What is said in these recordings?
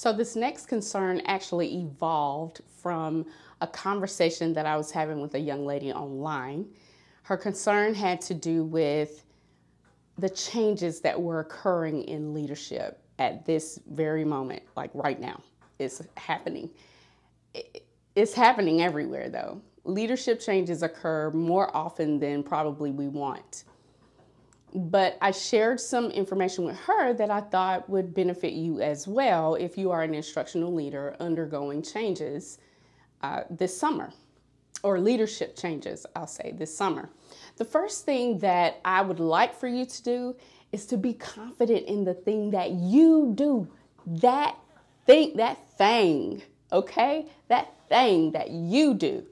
So, this next concern actually evolved from a conversation that I was having with a young lady online. Her concern had to do with the changes that were occurring in leadership at this very moment, like right now. It's happening. It's happening everywhere, though. Leadership changes occur more often than probably we want. But I shared some information with her that I thought would benefit you as well if you are an instructional leader undergoing changes uh, this summer, or leadership changes, I'll say, this summer. The first thing that I would like for you to do is to be confident in the thing that you do. That thing, that thing, okay? That thing that you do.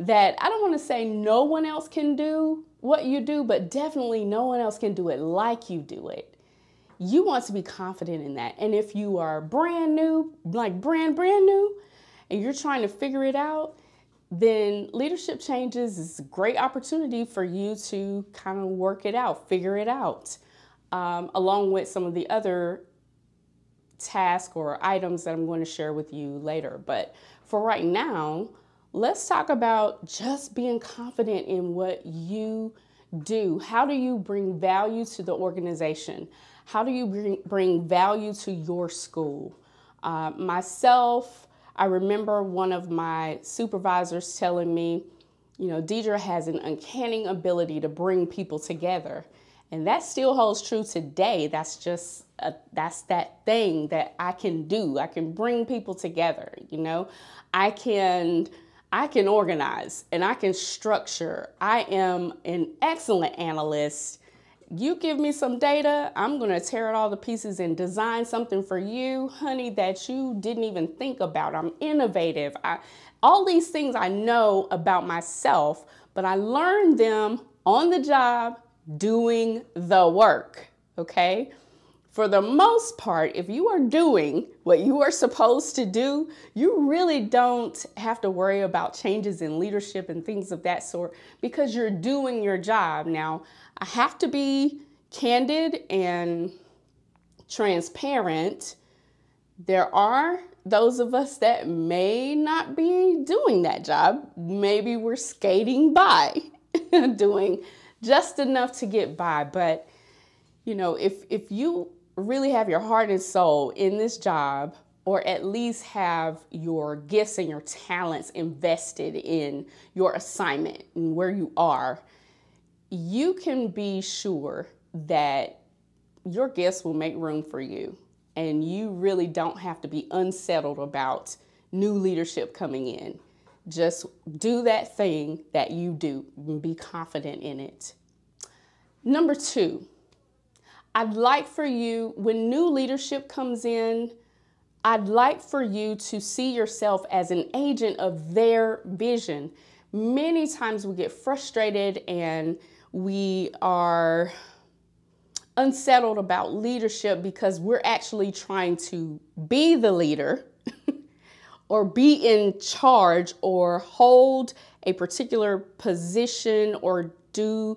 That I don't want to say no one else can do what you do, but definitely no one else can do it like you do it. You want to be confident in that. And if you are brand new, like brand, brand new, and you're trying to figure it out, then leadership changes is a great opportunity for you to kind of work it out, figure it out, um, along with some of the other tasks or items that I'm going to share with you later. But for right now, let's talk about just being confident in what you do. How do you bring value to the organization? How do you bring, bring value to your school? Uh, myself, I remember one of my supervisors telling me, you know, Deidre has an uncanny ability to bring people together. And that still holds true today. That's just a, that's that thing that I can do. I can bring people together, you know. I can I can organize and I can structure. I am an excellent analyst you give me some data, I'm going to tear it all to pieces and design something for you, honey, that you didn't even think about. I'm innovative. I, all these things I know about myself, but I learned them on the job doing the work. Okay. For the most part, if you are doing what you are supposed to do, you really don't have to worry about changes in leadership and things of that sort because you're doing your job. Now, I have to be candid and transparent. There are those of us that may not be doing that job. Maybe we're skating by, doing just enough to get by. But, you know, if, if you really have your heart and soul in this job, or at least have your gifts and your talents invested in your assignment and where you are, you can be sure that your gifts will make room for you. And you really don't have to be unsettled about new leadership coming in. Just do that thing that you do and be confident in it. Number two, I'd like for you, when new leadership comes in, I'd like for you to see yourself as an agent of their vision. Many times we get frustrated and we are unsettled about leadership because we're actually trying to be the leader or be in charge or hold a particular position or do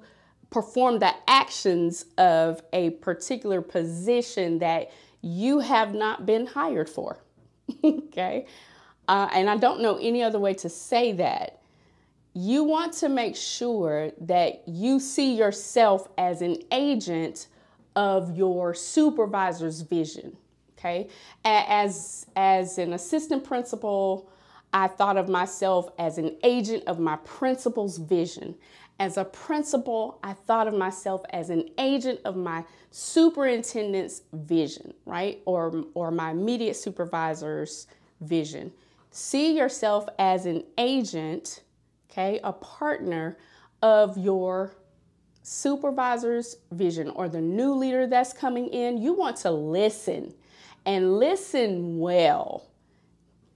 perform the actions of a particular position that you have not been hired for. okay? Uh, and I don't know any other way to say that you want to make sure that you see yourself as an agent of your supervisor's vision. Okay, as as an assistant principal, I thought of myself as an agent of my principal's vision. As a principal, I thought of myself as an agent of my superintendent's vision, right? Or, or my immediate supervisor's vision. See yourself as an agent okay, a partner of your supervisor's vision or the new leader that's coming in, you want to listen and listen well.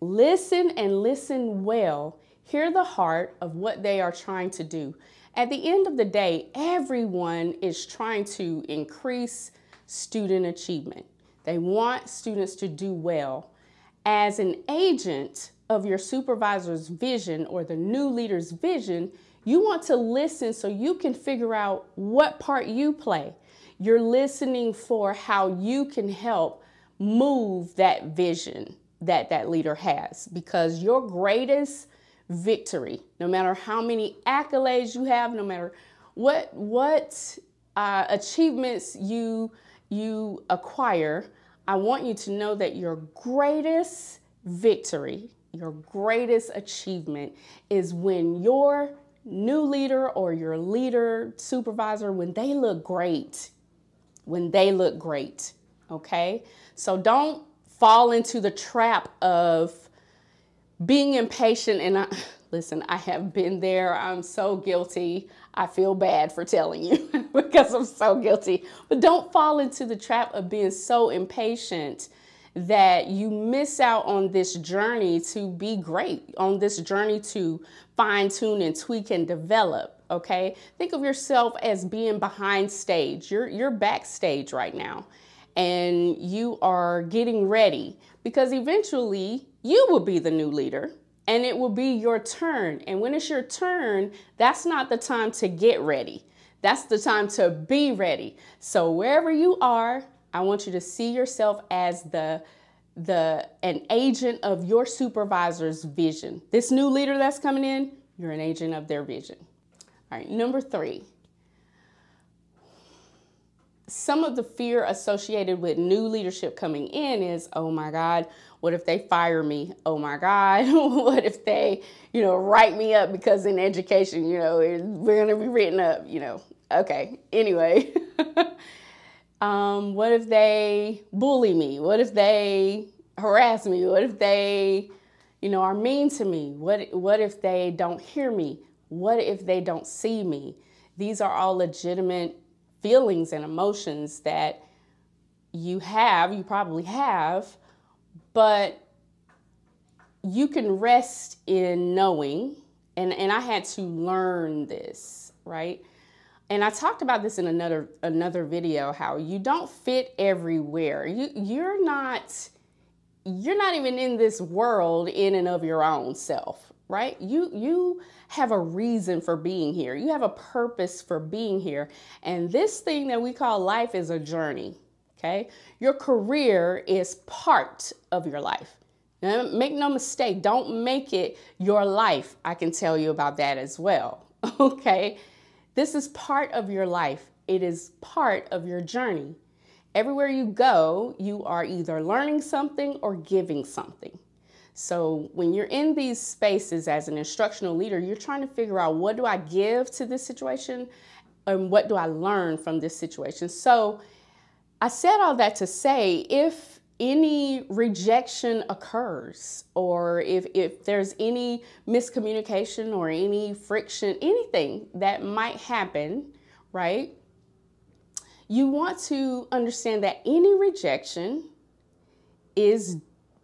Listen and listen well. Hear the heart of what they are trying to do. At the end of the day, everyone is trying to increase student achievement. They want students to do well. As an agent, of your supervisor's vision or the new leader's vision, you want to listen so you can figure out what part you play. You're listening for how you can help move that vision that that leader has because your greatest victory. No matter how many accolades you have no matter what what uh, achievements you you acquire i want you to know that your greatest victory your greatest achievement is when your new leader or your leader supervisor when they look great when they look great okay? So don't fall into the trap of being impatient and I, listen i have been there. I'm so guilty. I feel bad for telling you because i'm so guilty. But don't fall into the trap of being so impatient that you miss out on this journey to be great on this journey to fine tune and tweak and develop okay? Think of yourself as being behind stage. You're you're backstage right now and you are getting ready because eventually you will be the new leader and it will be your turn. And when it's your turn, that's not the time to get ready. That's the time to be ready. So wherever you are, I want you to see yourself as the the an agent of your supervisor's vision. This new leader that's coming in, you're an agent of their vision. All right, number 3 some of the fear associated with new leadership coming in is, oh my God, what if they fire me? Oh my God, what if they, you know, write me up because in education, you know, we're going to be written up, you know. Okay, anyway. um, what if they bully me? What if they harass me? What if they, you know, are mean to me? What, what if they don't hear me? What if they don't see me? These are all legitimate feelings and emotions that you have, you probably have, but you can rest in knowing, and, and I had to learn this, right? And I talked about this in another another video how you don't fit everywhere. You you're not you're not even in this world in and of your own self, right? You you have a reason for being here. You have a purpose for being here. And this thing that we call life is a journey. Okay? Your career is part of your life. Now, make no mistake, don't make it your life. I can tell you about that as well. Okay? This is part of your life. It is part of your journey. Everywhere you go, you are either learning something or giving something. So when you're in these spaces as an instructional leader, you're trying to figure out what do I give to this situation and what do I learn from this situation. So I said all that to say if any rejection occurs or if, if there's any miscommunication or any friction, anything that might happen, right? You want to understand that any rejection is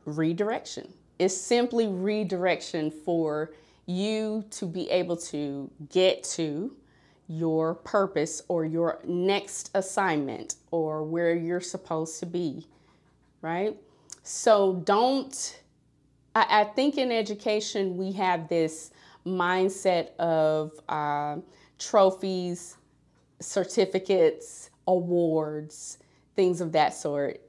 redirection is simply redirection for you to be able to get to your purpose or your next assignment or where you're supposed to be, right? So don't, I, I think in education we have this mindset of uh, trophies, certificates, awards, things of that sort.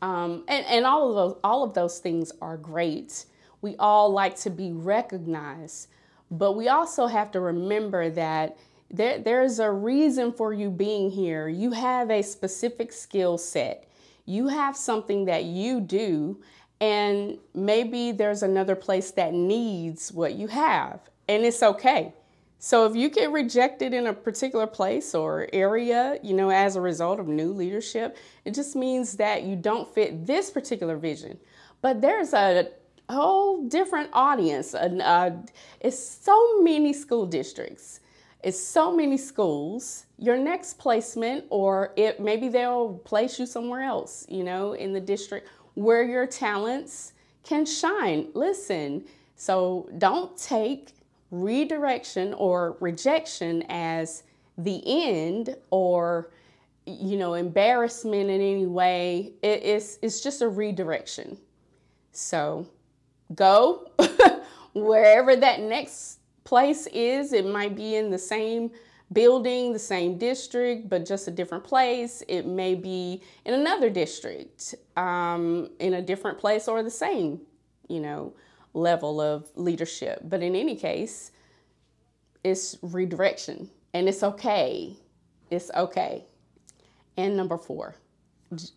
Um, and, and all of those all of those things are great. We all like to be recognized, but we also have to remember that there, there's a reason for you being here. You have a specific skill set. You have something that you do, and maybe there's another place that needs what you have, and it's okay. So if you get rejected in a particular place or area, you know, as a result of new leadership, it just means that you don't fit this particular vision. But there's a whole different audience. Uh, it's so many school districts. It's so many schools. Your next placement, or it maybe they'll place you somewhere else, you know, in the district where your talents can shine. Listen, so don't take redirection or rejection as the end or you know embarrassment in any way. It, it's it's just a redirection. So go wherever that next place is. It might be in the same building, the same district, but just a different place. It may be in another district, um, in a different place, or the same, you know, level of leadership. But in any case, it's redirection and it's okay. It's okay. And number four,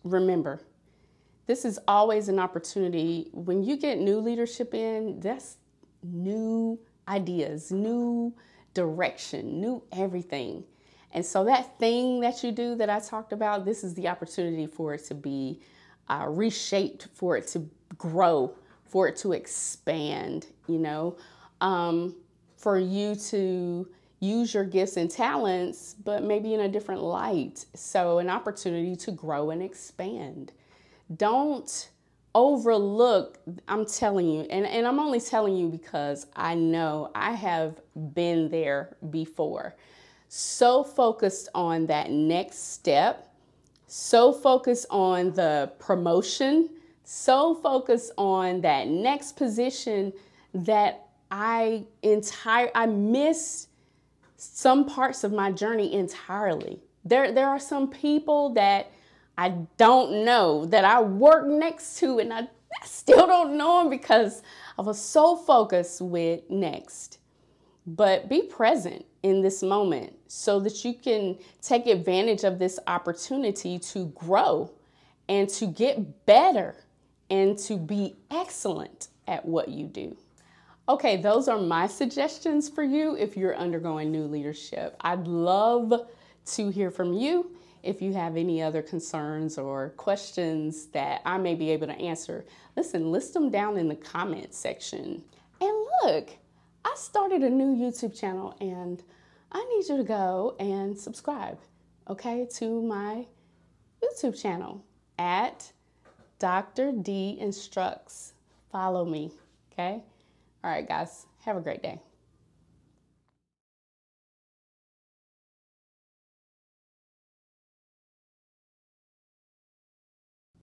remember, this is always an opportunity. When you get new leadership in, that's new ideas, new direction, new everything. And so that thing that you do that I talked about, this is the opportunity for it to be uh, reshaped, for it to grow, for it to expand, you know, um, for you to use your gifts and talents, but maybe in a different light. So, an opportunity to grow and expand. Don't overlook, I'm telling you, and, and I'm only telling you because I know I have been there before. So focused on that next step, so focused on the promotion, so focused on that next position that I entire I missed some parts of my journey entirely. There there are some people that I don't know that I work next to, and I still don't know them because I was so focused with next. But be present in this moment so that you can take advantage of this opportunity to grow and to get better and to be excellent at what you do. Okay, those are my suggestions for you if you're undergoing new leadership. I'd love to hear from you if you have any other concerns or questions that I may be able to answer, listen, list them down in the comment section. And look, I started a new YouTube channel and I need you to go and subscribe, okay, to my YouTube channel at Dr. D Instructs. Follow me, okay? All right, guys, have a great day.